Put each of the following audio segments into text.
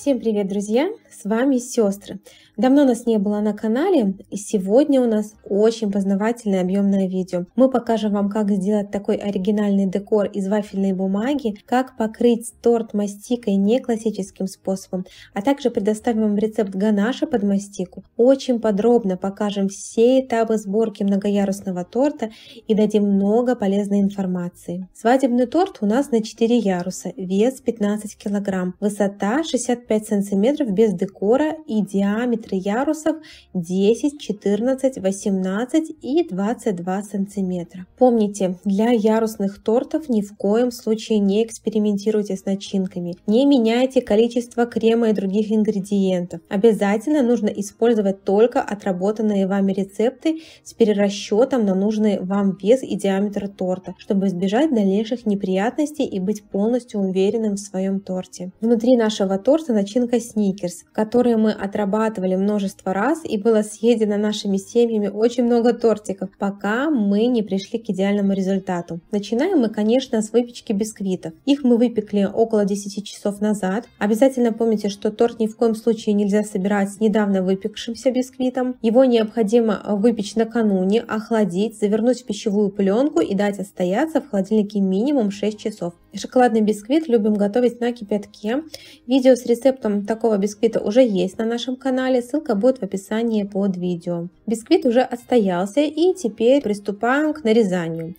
Всем привет, друзья! С вами сестры. Давно нас не было на канале, и сегодня у нас очень познавательное объемное видео. Мы покажем вам, как сделать такой оригинальный декор из вафельной бумаги, как покрыть торт мастикой не классическим способом, а также предоставим вам рецепт ганаша под мастику. Очень подробно покажем все этапы сборки многоярусного торта и дадим много полезной информации. Свадебный торт у нас на 4 яруса, вес 15 кг, высота 65 см без декора и диаметр ярусов 10, 14, 18 и 22 сантиметра. Помните, для ярусных тортов ни в коем случае не экспериментируйте с начинками. Не меняйте количество крема и других ингредиентов. Обязательно нужно использовать только отработанные вами рецепты с перерасчетом на нужный вам вес и диаметр торта, чтобы избежать дальнейших неприятностей и быть полностью уверенным в своем торте. Внутри нашего торта начинка сникерс, которые мы отрабатывали множество раз и было съедено нашими семьями очень много тортиков, пока мы не пришли к идеальному результату. Начинаем мы, конечно, с выпечки бисквитов. Их мы выпекли около 10 часов назад. Обязательно помните, что торт ни в коем случае нельзя собирать с недавно выпекшимся бисквитом. Его необходимо выпечь накануне, охладить, завернуть в пищевую пленку и дать отстояться в холодильнике минимум 6 часов. Шоколадный бисквит любим готовить на кипятке. Видео с рецептом такого бисквита уже есть на нашем канале, ссылка будет в описании под видео. Бисквит уже отстоялся и теперь приступаем к нарезанию.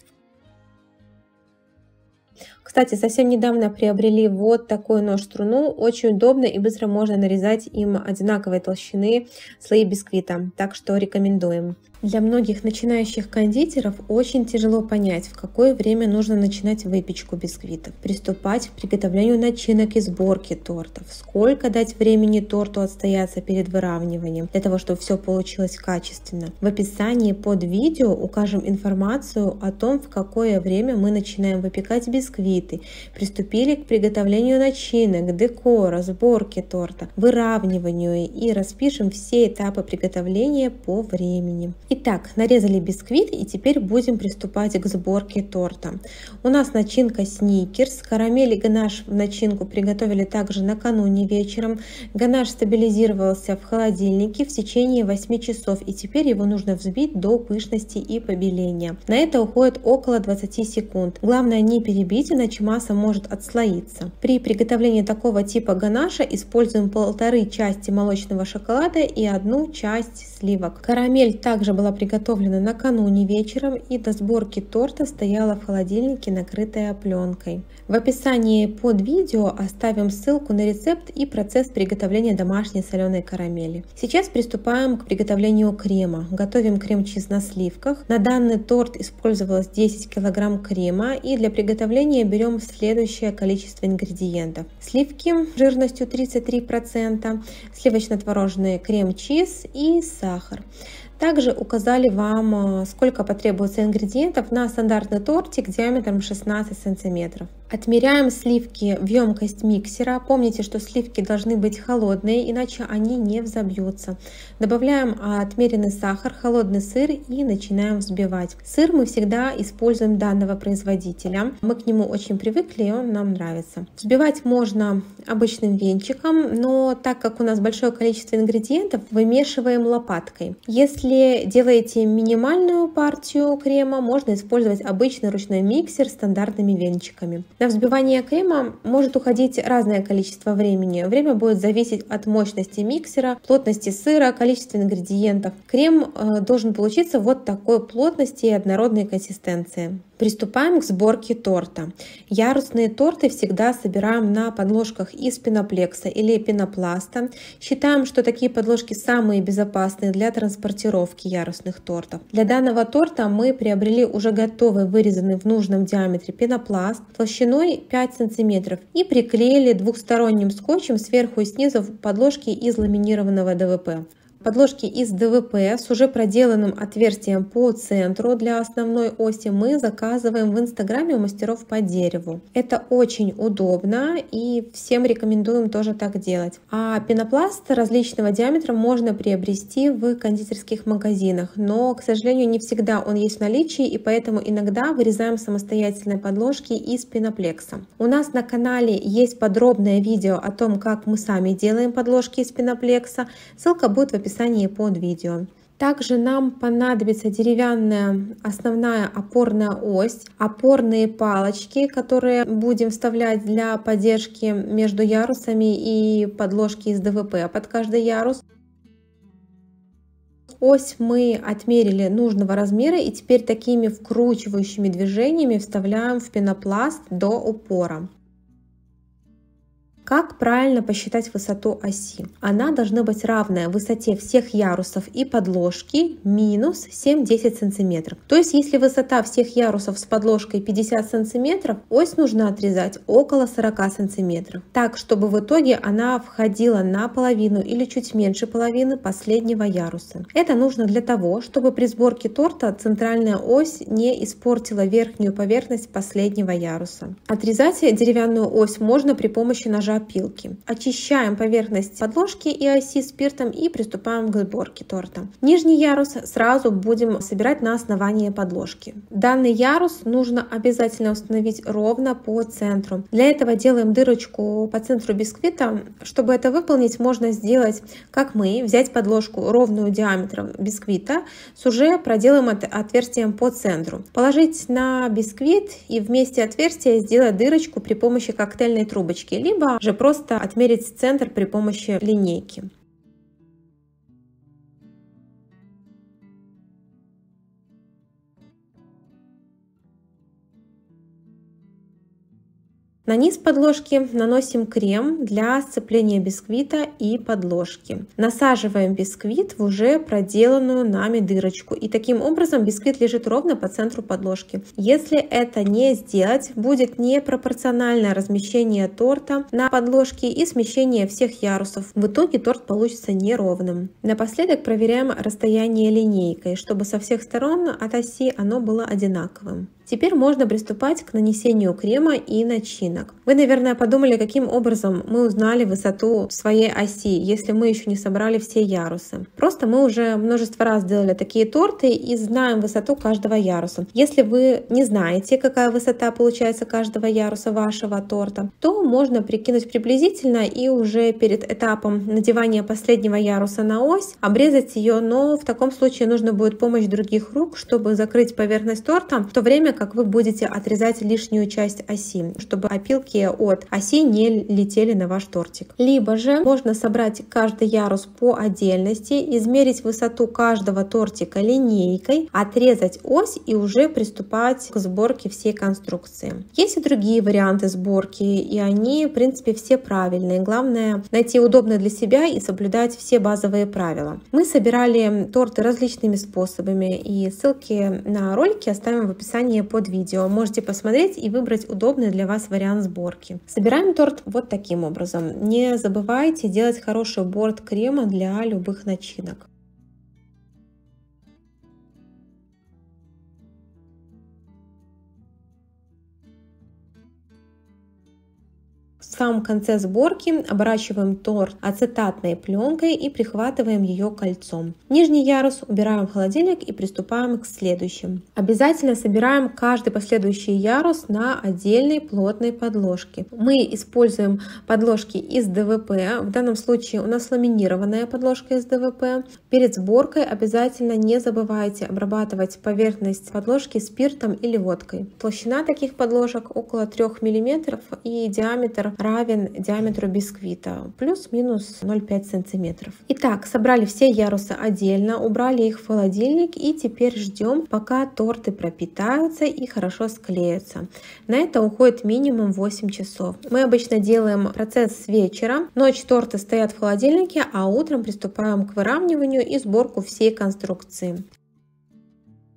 Кстати, совсем недавно приобрели вот такой нож-струну. Очень удобно и быстро можно нарезать им одинаковой толщины слои бисквита. Так что рекомендуем. Для многих начинающих кондитеров очень тяжело понять, в какое время нужно начинать выпечку бисквитов, приступать к приготовлению начинок и сборке тортов, сколько дать времени торту отстояться перед выравниванием, для того, чтобы все получилось качественно. В описании под видео укажем информацию о том, в какое время мы начинаем выпекать бисквиты, приступили к приготовлению начинок, декора, сборке торта, выравниванию и распишем все этапы приготовления по времени. Итак, нарезали бисквит и теперь будем приступать к сборке торта. У нас начинка сникерс, карамель и ганаш в начинку приготовили также накануне вечером. Ганаш стабилизировался в холодильнике в течение 8 часов и теперь его нужно взбить до пышности и побеления. На это уходит около 20 секунд. Главное не перебить, иначе масса может отслоиться. При приготовлении такого типа ганаша используем полторы части молочного шоколада и одну часть сливок. Карамель также была приготовлена накануне вечером и до сборки торта стояла в холодильнике, накрытая пленкой. В описании под видео оставим ссылку на рецепт и процесс приготовления домашней соленой карамели. Сейчас приступаем к приготовлению крема. Готовим крем-чиз на сливках. На данный торт использовалось 10 кг крема и для приготовления берем следующее количество ингредиентов. Сливки жирностью 33%, сливочно-творожный крем-чиз и сахар. Также указали вам, э, сколько потребуется ингредиентов на стандартный тортик диаметром 16 сантиметров. Отмеряем сливки в емкость миксера. Помните, что сливки должны быть холодные, иначе они не взобьются. Добавляем отмеренный сахар, холодный сыр и начинаем взбивать. Сыр мы всегда используем данного производителя. Мы к нему очень привыкли, и он нам нравится. Взбивать можно обычным венчиком, но так как у нас большое количество ингредиентов, вымешиваем лопаткой. Если делаете минимальную партию крема, можно использовать обычный ручной миксер с стандартными венчиками. На взбивание крема может уходить разное количество времени. Время будет зависеть от мощности миксера, плотности сыра, количества ингредиентов. Крем э, должен получиться вот такой плотности и однородной консистенции. Приступаем к сборке торта. Ярусные торты всегда собираем на подложках из пеноплекса или пенопласта. Считаем, что такие подложки самые безопасные для транспортировки ярусных тортов. Для данного торта мы приобрели уже готовый вырезанный в нужном диаметре пенопласт толщиной 5 см и приклеили двухсторонним скотчем сверху и снизу подложки из ламинированного ДВП. Подложки из ДВП с уже проделанным отверстием по центру для основной оси мы заказываем в инстаграме у мастеров по дереву. Это очень удобно и всем рекомендуем тоже так делать. А пенопласт различного диаметра можно приобрести в кондитерских магазинах, но, к сожалению, не всегда он есть в наличии, и поэтому иногда вырезаем самостоятельные подложки из пеноплекса. У нас на канале есть подробное видео о том, как мы сами делаем подложки из пеноплекса. Ссылка будет в описании под видео. Также нам понадобится деревянная основная опорная ось, опорные палочки, которые будем вставлять для поддержки между ярусами и подложки из ДВП под каждый ярус. Ось мы отмерили нужного размера и теперь такими вкручивающими движениями вставляем в пенопласт до упора. Как правильно посчитать высоту оси? Она должна быть равная высоте всех ярусов и подложки минус 7-10 см. То есть если высота всех ярусов с подложкой 50 см, ось нужно отрезать около 40 см. Так, чтобы в итоге она входила на половину или чуть меньше половины последнего яруса. Это нужно для того, чтобы при сборке торта центральная ось не испортила верхнюю поверхность последнего яруса. Отрезать деревянную ось можно при помощи ножа опилки. Очищаем поверхность подложки и оси спиртом и приступаем к сборке торта. Нижний ярус сразу будем собирать на основании подложки. Данный ярус нужно обязательно установить ровно по центру. Для этого делаем дырочку по центру бисквита. Чтобы это выполнить, можно сделать, как мы, взять подложку ровную диаметром бисквита с уже проделанным отверстием по центру. Положить на бисквит и вместе отверстия сделать дырочку при помощи коктейльной трубочки, либо же просто отмерить центр при помощи линейки. На низ подложки наносим крем для сцепления бисквита и подложки. Насаживаем бисквит в уже проделанную нами дырочку. И таким образом бисквит лежит ровно по центру подложки. Если это не сделать, будет непропорциональное размещение торта на подложке и смещение всех ярусов. В итоге торт получится неровным. Напоследок проверяем расстояние линейкой, чтобы со всех сторон от оси оно было одинаковым. Теперь можно приступать к нанесению крема и начинок. Вы, наверное, подумали, каким образом мы узнали высоту своей оси, если мы еще не собрали все ярусы. Просто мы уже множество раз делали такие торты и знаем высоту каждого яруса. Если вы не знаете, какая высота получается каждого яруса вашего торта, то можно прикинуть приблизительно и уже перед этапом надевания последнего яруса на ось обрезать ее, но в таком случае нужно будет помощь других рук, чтобы закрыть поверхность торта, в то время как вы будете отрезать лишнюю часть оси, чтобы опилки от оси не летели на ваш тортик. Либо же можно собрать каждый ярус по отдельности, измерить высоту каждого тортика линейкой, отрезать ось и уже приступать к сборке всей конструкции. Есть и другие варианты сборки, и они, в принципе, все правильные. Главное найти удобно для себя и соблюдать все базовые правила. Мы собирали торты различными способами, и ссылки на ролики оставим в описании под видео. Можете посмотреть и выбрать удобный для вас вариант сборки. Собираем торт вот таким образом. Не забывайте делать хороший борт крема для любых начинок. Самом конце сборки оборачиваем торт ацетатной пленкой и прихватываем ее кольцом. Нижний ярус убираем в холодильник и приступаем к следующим. Обязательно собираем каждый последующий ярус на отдельной плотной подложке. Мы используем подложки из ДВП. В данном случае у нас ламинированная подложка из ДВП. Перед сборкой обязательно не забывайте обрабатывать поверхность подложки спиртом или водкой. Толщина таких подложек около 3 мм и диаметр равен диаметру бисквита, плюс-минус 0,5 сантиметров. Итак, собрали все ярусы отдельно, убрали их в холодильник и теперь ждем, пока торты пропитаются и хорошо склеются. На это уходит минимум 8 часов. Мы обычно делаем процесс с вечера. Ночь торты стоят в холодильнике, а утром приступаем к выравниванию и сборку всей конструкции.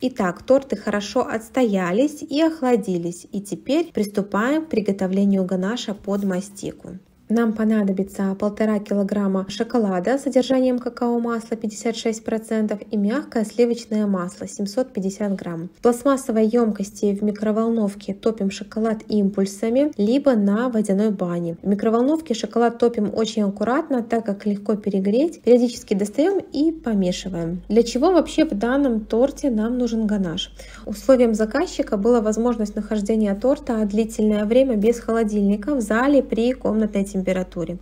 Итак, торты хорошо отстоялись и охладились. И теперь приступаем к приготовлению ганаша под мастику. Нам понадобится полтора килограмма шоколада с содержанием какао-масла 56% и мягкое сливочное масло 750 грамм. В пластмассовой емкости в микроволновке топим шоколад импульсами, либо на водяной бане. В микроволновке шоколад топим очень аккуратно, так как легко перегреть. Периодически достаем и помешиваем. Для чего вообще в данном торте нам нужен ганаш? Условием заказчика была возможность нахождения торта длительное время без холодильника в зале при комнатной температуре.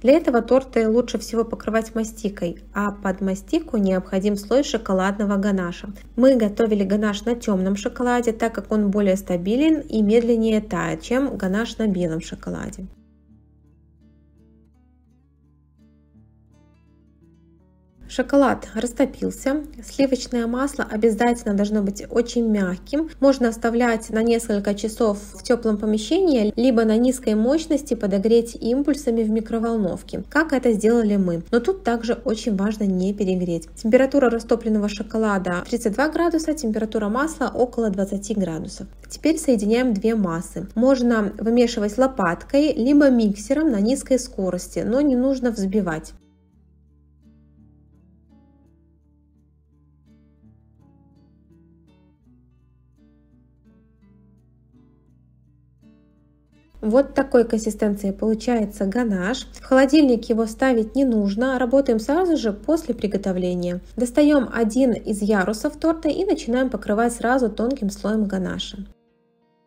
Для этого торты лучше всего покрывать мастикой, а под мастику необходим слой шоколадного ганаша. Мы готовили ганаш на темном шоколаде, так как он более стабилен и медленнее тает, чем ганаш на белом шоколаде. Шоколад растопился. Сливочное масло обязательно должно быть очень мягким. Можно оставлять на несколько часов в теплом помещении, либо на низкой мощности подогреть импульсами в микроволновке, как это сделали мы. Но тут также очень важно не перегреть. Температура растопленного шоколада 32 градуса, температура масла около 20 градусов. Теперь соединяем две массы. Можно вымешивать лопаткой, либо миксером на низкой скорости, но не нужно взбивать. Вот такой консистенции получается ганаш. В холодильник его ставить не нужно, работаем сразу же после приготовления. Достаем один из ярусов торта и начинаем покрывать сразу тонким слоем ганаша.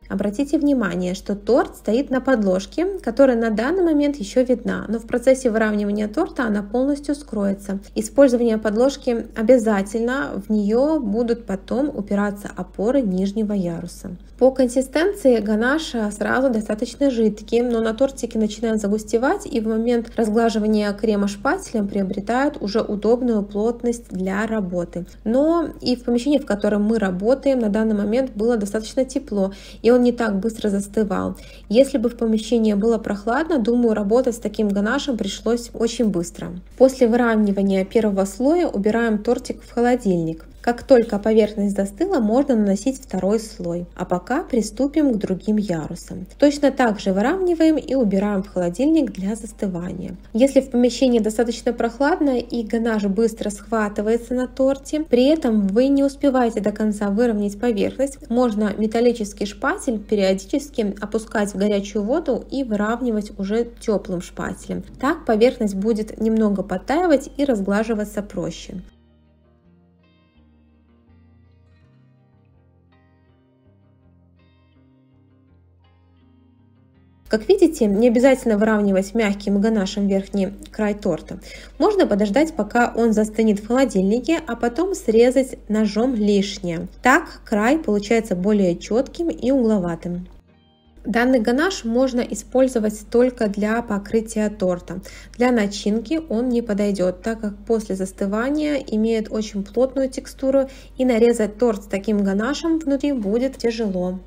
Обратите внимание, что торт стоит на подложке, которая на данный момент еще видна, но в процессе выравнивания торта она полностью скроется. Использование подложки обязательно, в нее будут потом упираться опоры нижнего яруса. По консистенции ганаш сразу достаточно жидкий, но на тортике начинает загустевать и в момент разглаживания крема шпателем приобретает уже удобную плотность для работы. Но и в помещении, в котором мы работаем, на данный момент было достаточно тепло, и он не так быстро застывал. Если бы в помещении было прохладно, думаю, работать с таким ганашем пришлось очень быстро. После выравнивания первого слоя убираем тортик в холодильник. Как только поверхность застыла, можно наносить второй слой. А пока приступим к другим ярусам. Точно так же выравниваем и убираем в холодильник для застывания. Если в помещении достаточно прохладно и ганаш быстро схватывается на торте, при этом вы не успеваете до конца выровнять поверхность, можно металлический шпатель периодически опускать в горячую воду и выравнивать уже теплым шпателем. Так поверхность будет немного подтаивать и разглаживаться проще. Как видите, не обязательно выравнивать мягким ганашем верхний край торта. Можно подождать, пока он застынет в холодильнике, а потом срезать ножом лишнее. Так край получается более четким и угловатым. Данный ганаш можно использовать только для покрытия торта. Для начинки он не подойдет, так как после застывания имеет очень плотную текстуру и нарезать торт с таким ганашем внутри будет тяжело.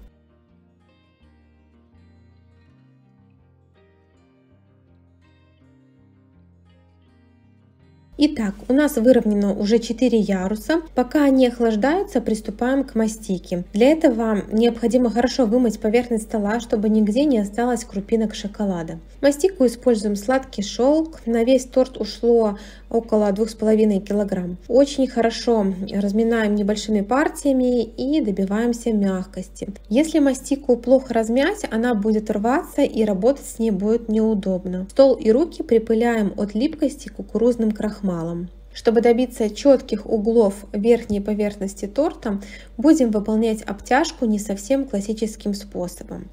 Итак, у нас выровнено уже 4 яруса. Пока они охлаждаются, приступаем к мастике. Для этого необходимо хорошо вымыть поверхность стола, чтобы нигде не осталось крупинок шоколада. Мастику используем сладкий шелк. На весь торт ушло около 2,5 кг. Очень хорошо разминаем небольшими партиями и добиваемся мягкости. Если мастику плохо размять, она будет рваться и работать с ней будет неудобно. Стол и руки припыляем от липкости кукурузным крахмалом. Чтобы добиться четких углов верхней поверхности торта, будем выполнять обтяжку не совсем классическим способом.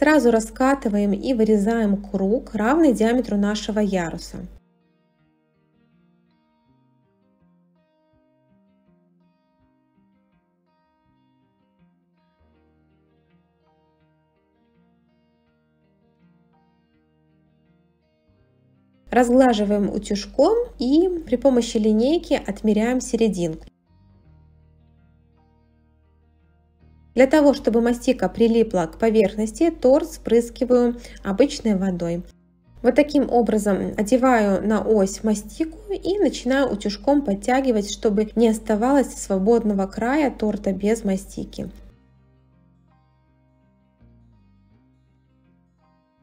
Сразу раскатываем и вырезаем круг, равный диаметру нашего яруса. Разглаживаем утюжком и при помощи линейки отмеряем серединку. Для того, чтобы мастика прилипла к поверхности, торт спрыскиваю обычной водой. Вот таким образом одеваю на ось мастику и начинаю утюжком подтягивать, чтобы не оставалось свободного края торта без мастики.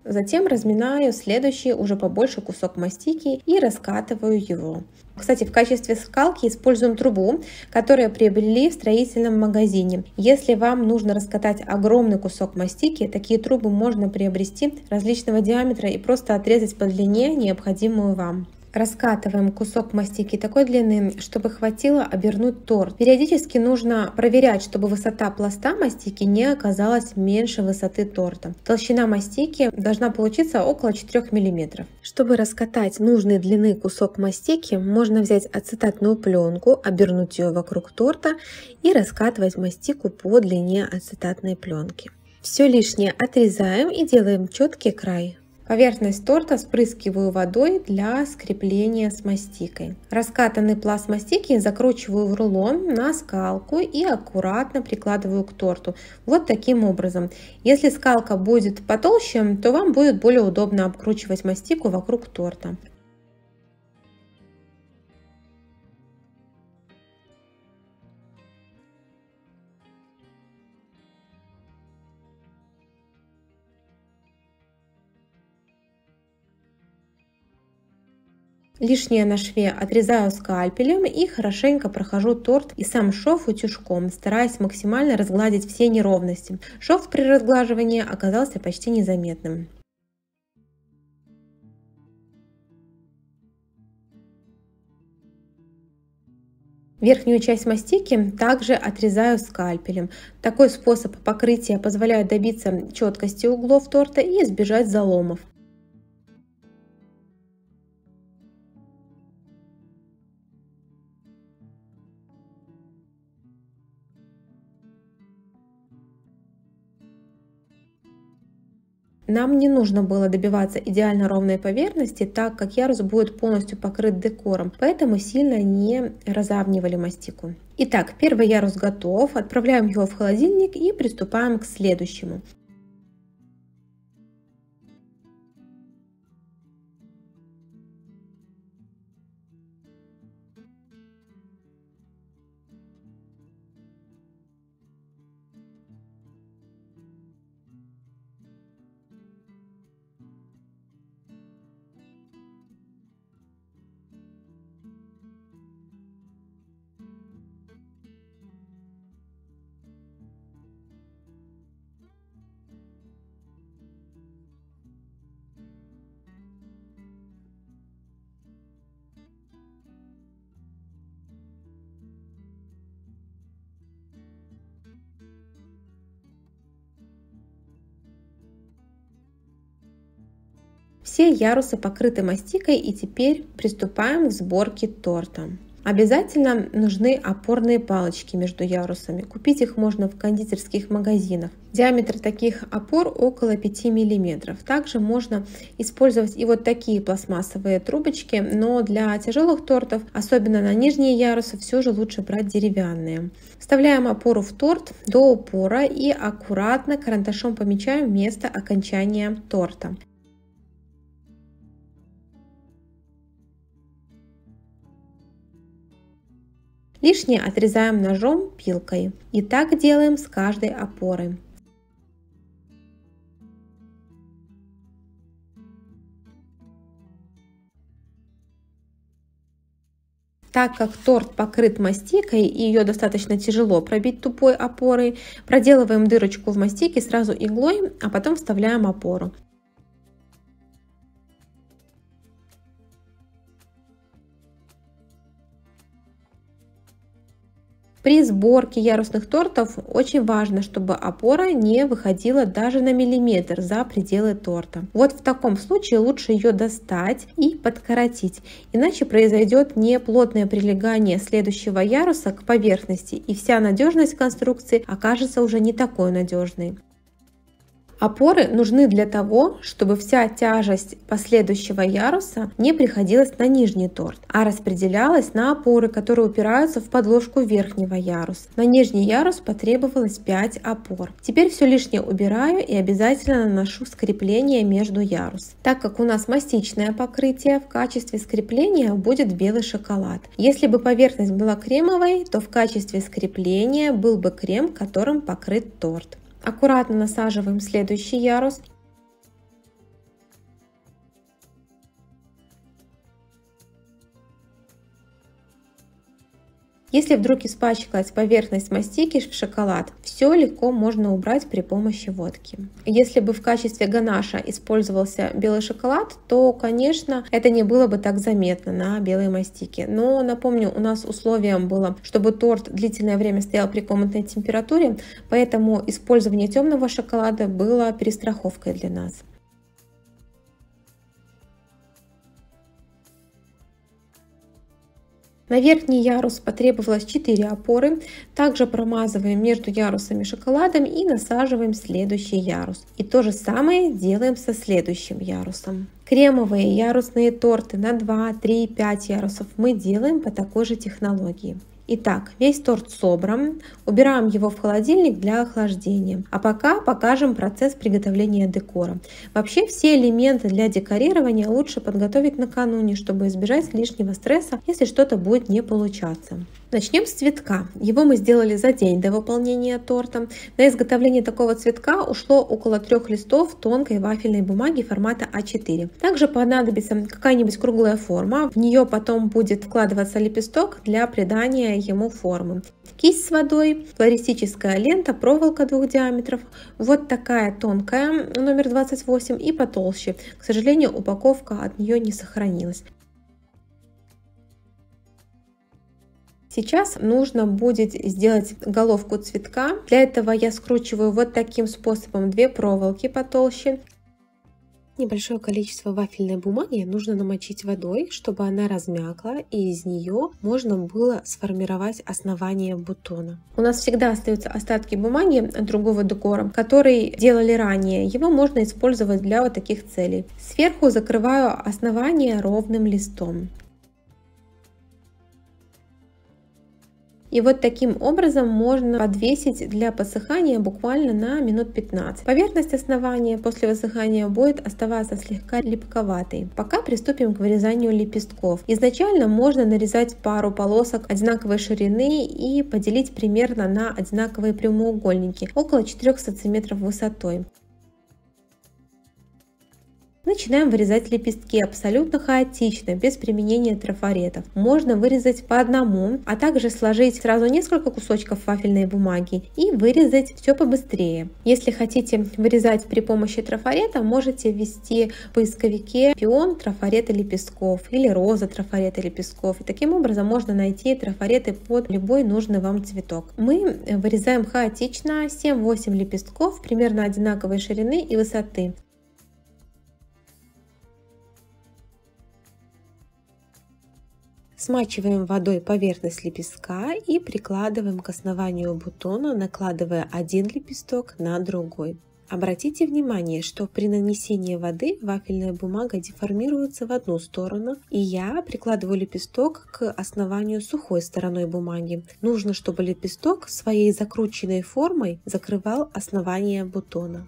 Затем разминаю следующий уже побольше кусок мастики и раскатываю его. Кстати, в качестве скалки используем трубу, которую приобрели в строительном магазине. Если вам нужно раскатать огромный кусок мастики, такие трубы можно приобрести различного диаметра и просто отрезать по длине, необходимую вам. Раскатываем кусок мастики такой длины, чтобы хватило обернуть торт. Периодически нужно проверять, чтобы высота пласта мастики не оказалась меньше высоты торта. Толщина мастики должна получиться около 4 мм. Чтобы раскатать нужной длины кусок мастики, можно взять ацетатную пленку, обернуть ее вокруг торта и раскатывать мастику по длине ацетатной пленки. Все лишнее отрезаем и делаем четкий край. Поверхность торта спрыскиваю водой для скрепления с мастикой. Раскатанный пласт мастики закручиваю в рулон на скалку и аккуратно прикладываю к торту. Вот таким образом. Если скалка будет потолще, то вам будет более удобно обкручивать мастику вокруг торта. Лишнее на шве отрезаю скальпелем и хорошенько прохожу торт и сам шов утюжком, стараясь максимально разгладить все неровности. Шов при разглаживании оказался почти незаметным. Верхнюю часть мастики также отрезаю скальпелем. Такой способ покрытия позволяет добиться четкости углов торта и избежать заломов. Нам не нужно было добиваться идеально ровной поверхности, так как ярус будет полностью покрыт декором, поэтому сильно не разравнивали мастику. Итак, первый ярус готов, отправляем его в холодильник и приступаем к следующему. Все ярусы покрыты мастикой и теперь приступаем к сборке торта. Обязательно нужны опорные палочки между ярусами. Купить их можно в кондитерских магазинах. Диаметр таких опор около 5 мм. Также можно использовать и вот такие пластмассовые трубочки, но для тяжелых тортов, особенно на нижние ярусы, все же лучше брать деревянные. Вставляем опору в торт до упора и аккуратно карандашом помечаем место окончания торта. Лишнее отрезаем ножом, пилкой. И так делаем с каждой опорой. Так как торт покрыт мастикой и ее достаточно тяжело пробить тупой опорой, проделываем дырочку в мастике сразу иглой, а потом вставляем опору. При сборке ярусных тортов очень важно, чтобы опора не выходила даже на миллиметр за пределы торта. Вот в таком случае лучше ее достать и подкоротить, иначе произойдет неплотное прилегание следующего яруса к поверхности и вся надежность конструкции окажется уже не такой надежной. Опоры нужны для того, чтобы вся тяжесть последующего яруса не приходилась на нижний торт, а распределялась на опоры, которые упираются в подложку верхнего яруса. На нижний ярус потребовалось 5 опор. Теперь все лишнее убираю и обязательно наношу скрепление между ярус. Так как у нас мастичное покрытие, в качестве скрепления будет белый шоколад. Если бы поверхность была кремовой, то в качестве скрепления был бы крем, которым покрыт торт. Аккуратно насаживаем следующий ярус. Если вдруг испачкалась поверхность мастики в шоколад, все легко можно убрать при помощи водки. Если бы в качестве ганаша использовался белый шоколад, то, конечно, это не было бы так заметно на белой мастике. Но напомню, у нас условием было, чтобы торт длительное время стоял при комнатной температуре, поэтому использование темного шоколада было перестраховкой для нас. На верхний ярус потребовалось 4 опоры. Также промазываем между ярусами шоколадом и насаживаем следующий ярус. И то же самое делаем со следующим ярусом. Кремовые ярусные торты на 2, 3, 5 ярусов мы делаем по такой же технологии. Итак, весь торт собран, убираем его в холодильник для охлаждения. А пока покажем процесс приготовления декора. Вообще все элементы для декорирования лучше подготовить накануне, чтобы избежать лишнего стресса, если что-то будет не получаться. Начнем с цветка. Его мы сделали за день до выполнения торта. На изготовление такого цветка ушло около трех листов тонкой вафельной бумаги формата А4. Также понадобится какая-нибудь круглая форма. В нее потом будет вкладываться лепесток для придания ему формы. Кисть с водой, флористическая лента, проволока двух диаметров, вот такая тонкая, номер 28, и потолще. К сожалению, упаковка от нее не сохранилась. Сейчас нужно будет сделать головку цветка. Для этого я скручиваю вот таким способом две проволоки потолще. Небольшое количество вафельной бумаги нужно намочить водой, чтобы она размякла, и из нее можно было сформировать основание бутона. У нас всегда остаются остатки бумаги другого декора, который делали ранее. Его можно использовать для вот таких целей. Сверху закрываю основание ровным листом. И вот таким образом можно подвесить для подсыхания буквально на минут 15. Поверхность основания после высыхания будет оставаться слегка липковатой. Пока приступим к вырезанию лепестков. Изначально можно нарезать пару полосок одинаковой ширины и поделить примерно на одинаковые прямоугольники около 4 см высотой. Начинаем вырезать лепестки абсолютно хаотично, без применения трафаретов. Можно вырезать по одному, а также сложить сразу несколько кусочков вафельной бумаги и вырезать все побыстрее. Если хотите вырезать при помощи трафарета, можете ввести в поисковике пион трафарета лепестков или роза трафарета лепестков. И таким образом можно найти трафареты под любой нужный вам цветок. Мы вырезаем хаотично 7-8 лепестков примерно одинаковой ширины и высоты. Смачиваем водой поверхность лепестка и прикладываем к основанию бутона, накладывая один лепесток на другой. Обратите внимание, что при нанесении воды вафельная бумага деформируется в одну сторону, и я прикладываю лепесток к основанию сухой стороной бумаги. Нужно, чтобы лепесток своей закрученной формой закрывал основание бутона.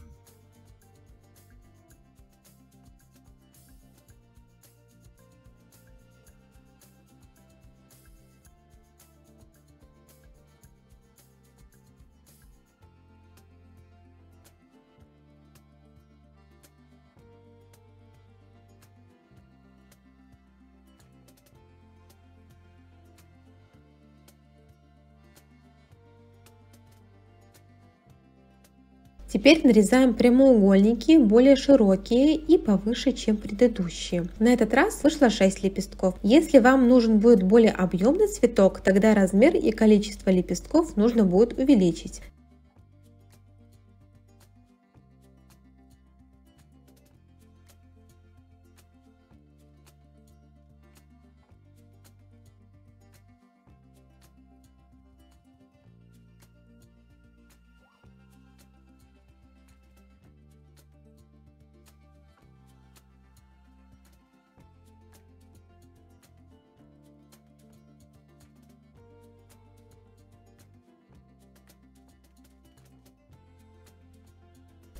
Теперь нарезаем прямоугольники, более широкие и повыше, чем предыдущие. На этот раз вышло 6 лепестков. Если вам нужен будет более объемный цветок, тогда размер и количество лепестков нужно будет увеличить.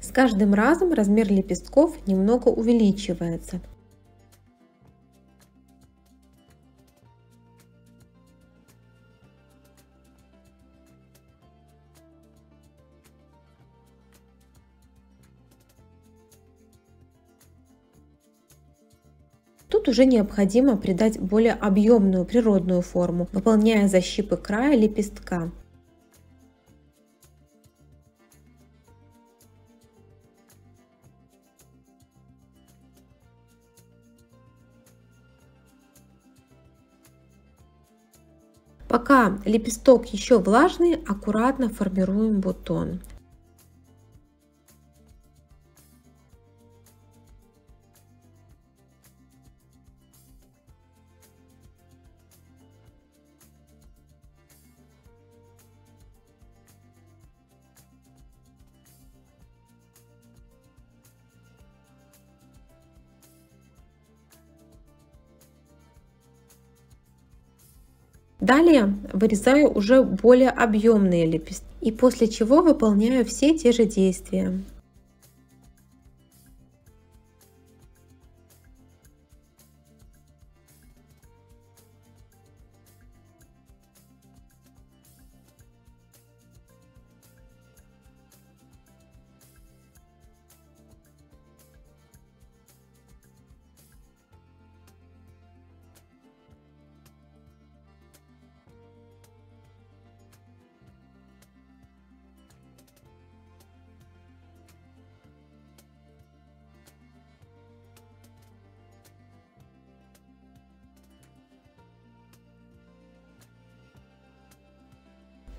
С каждым разом размер лепестков немного увеличивается. Тут уже необходимо придать более объемную природную форму, выполняя защипы края лепестка. Пока лепесток еще влажный, аккуратно формируем бутон. Далее вырезаю уже более объемные лепестки и после чего выполняю все те же действия.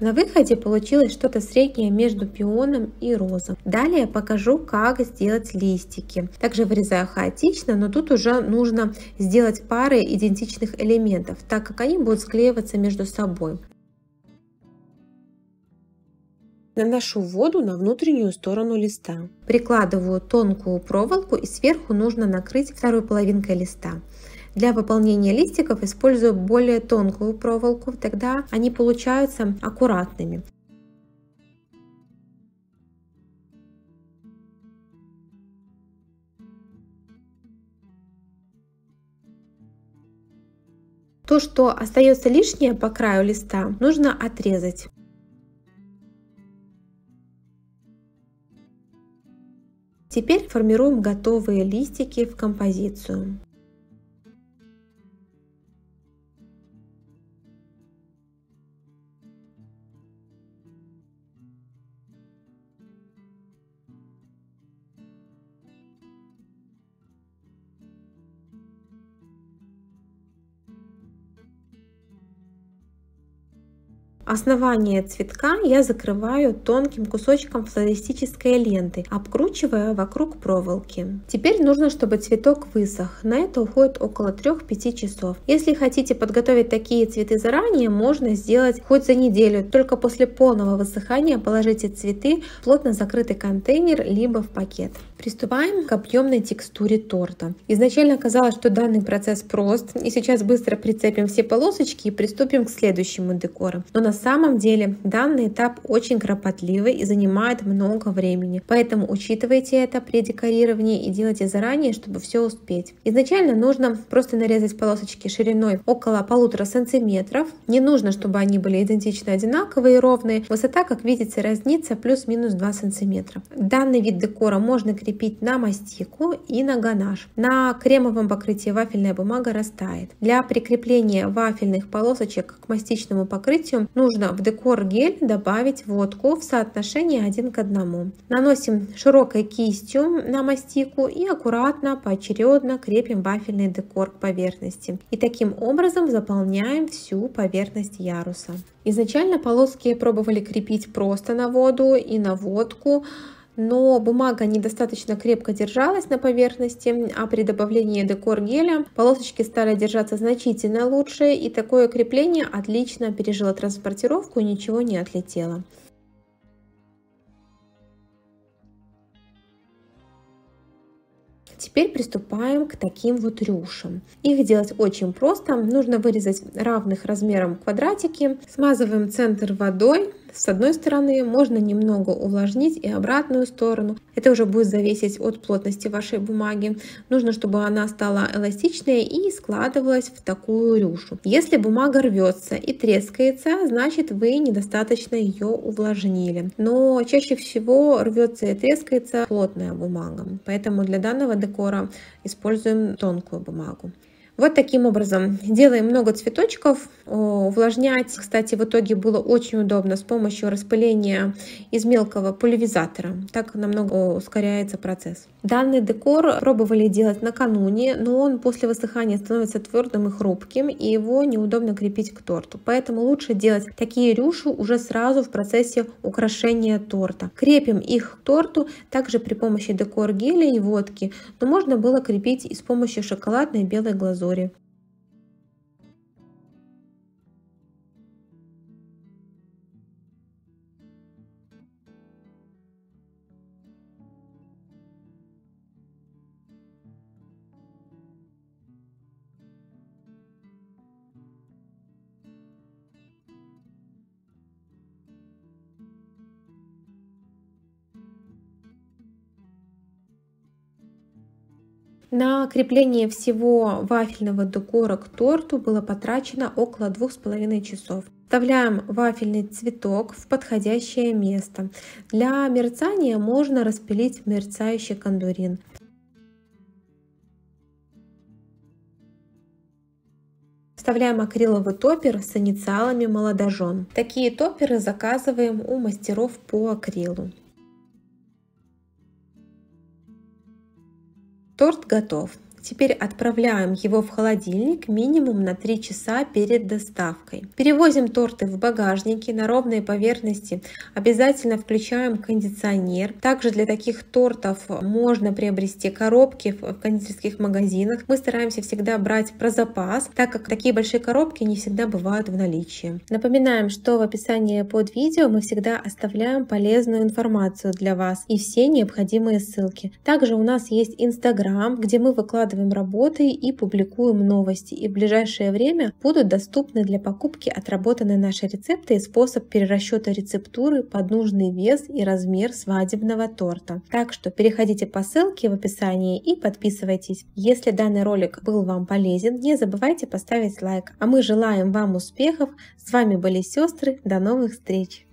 На выходе получилось что-то среднее между пионом и розом. Далее покажу, как сделать листики. Также вырезаю хаотично, но тут уже нужно сделать пары идентичных элементов, так как они будут склеиваться между собой. Наношу воду на внутреннюю сторону листа. Прикладываю тонкую проволоку и сверху нужно накрыть второй половинкой листа. Для выполнения листиков использую более тонкую проволоку, тогда они получаются аккуратными. То, что остается лишнее по краю листа, нужно отрезать. Теперь формируем готовые листики в композицию. Основание цветка я закрываю тонким кусочком флористической ленты, обкручивая вокруг проволоки. Теперь нужно, чтобы цветок высох. На это уходит около 3-5 часов. Если хотите подготовить такие цветы заранее, можно сделать хоть за неделю. Только после полного высыхания положите цветы в плотно закрытый контейнер либо в пакет. Приступаем к объемной текстуре торта. Изначально казалось, что данный процесс прост, и сейчас быстро прицепим все полосочки и приступим к следующему декору. Но на самом деле данный этап очень кропотливый и занимает много времени, поэтому учитывайте это при декорировании и делайте заранее, чтобы все успеть. Изначально нужно просто нарезать полосочки шириной около полутора сантиметров. Не нужно, чтобы они были идентично одинаковые и ровные. Высота, как видите, разнится плюс-минус 2 сантиметра. Данный вид декора можно крепить закрепить на мастику и на ганаш. На кремовом покрытии вафельная бумага растает. Для прикрепления вафельных полосочек к мастичному покрытию нужно в декор гель добавить водку в соотношении 1 к 1. Наносим широкой кистью на мастику и аккуратно, поочередно крепим вафельный декор к поверхности. И таким образом заполняем всю поверхность яруса. Изначально полоски пробовали крепить просто на воду и на водку, но бумага недостаточно крепко держалась на поверхности, а при добавлении декор геля полосочки стали держаться значительно лучше, и такое крепление отлично пережило транспортировку и ничего не отлетело. Теперь приступаем к таким вот рюшам. Их делать очень просто. Нужно вырезать равных размером квадратики. Смазываем центр водой, с одной стороны, можно немного увлажнить и обратную сторону. Это уже будет зависеть от плотности вашей бумаги. Нужно, чтобы она стала эластичной и складывалась в такую рюшу. Если бумага рвется и трескается, значит вы недостаточно ее увлажнили. Но чаще всего рвется и трескается плотная бумага. Поэтому для данного декора используем тонкую бумагу. Вот таким образом делаем много цветочков. Увлажнять, кстати, в итоге было очень удобно с помощью распыления из мелкого пульверизатора. Так намного ускоряется процесс. Данный декор пробовали делать накануне, но он после высыхания становится твердым и хрупким, и его неудобно крепить к торту. Поэтому лучше делать такие рюши уже сразу в процессе украшения торта. Крепим их к торту также при помощи декор геля и водки, но можно было крепить и с помощью шоколадной белой глазури обзоре. На крепление всего вафельного декора к торту было потрачено около двух с половиной часов. Вставляем вафельный цветок в подходящее место. Для мерцания можно распилить мерцающий кондурин. Вставляем акриловый топер с инициалами молодожен. Такие топеры заказываем у мастеров по акрилу. Торт готов. Теперь отправляем его в холодильник минимум на 3 часа перед доставкой. Перевозим торты в багажнике на ровной поверхности. Обязательно включаем кондиционер. Также для таких тортов можно приобрести коробки в кондитерских магазинах. Мы стараемся всегда брать про запас, так как такие большие коробки не всегда бывают в наличии. Напоминаем, что в описании под видео мы всегда оставляем полезную информацию для вас и все необходимые ссылки. Также у нас есть Инстаграм, где мы выкладываем выкладываем работы и публикуем новости, и в ближайшее время будут доступны для покупки отработанные наши рецепты и способ перерасчета рецептуры под нужный вес и размер свадебного торта. Так что переходите по ссылке в описании и подписывайтесь. Если данный ролик был вам полезен, не забывайте поставить лайк. А мы желаем вам успехов. С вами были сестры. До новых встреч!